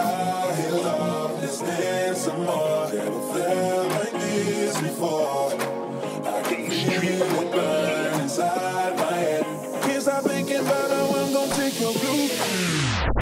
I hear love, let's dance some more. Never felt like this before. I can feel it burn inside my head. Can't stop thinking about I'm gonna take your blue.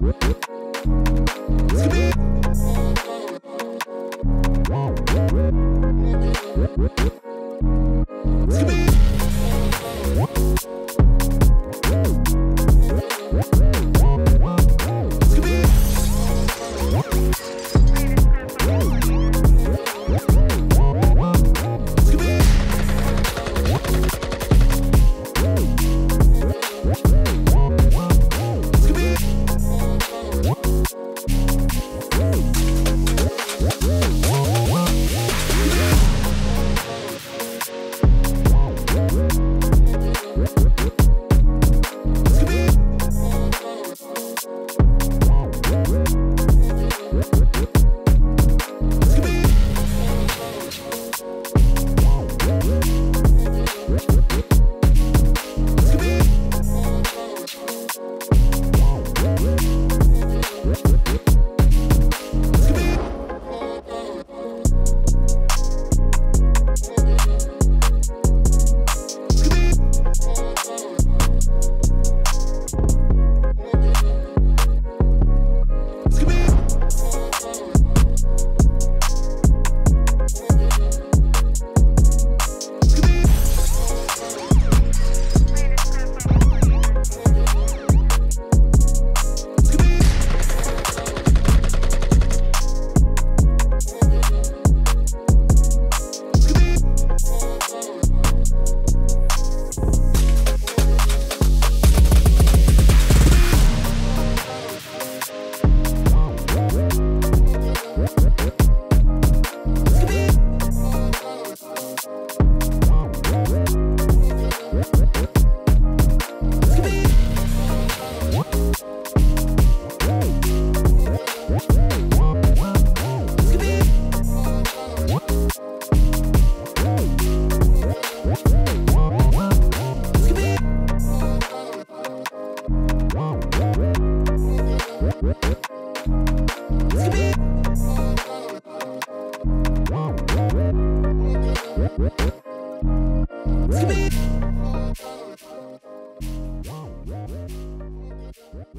What?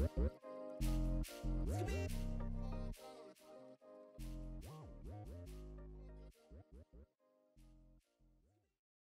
Skip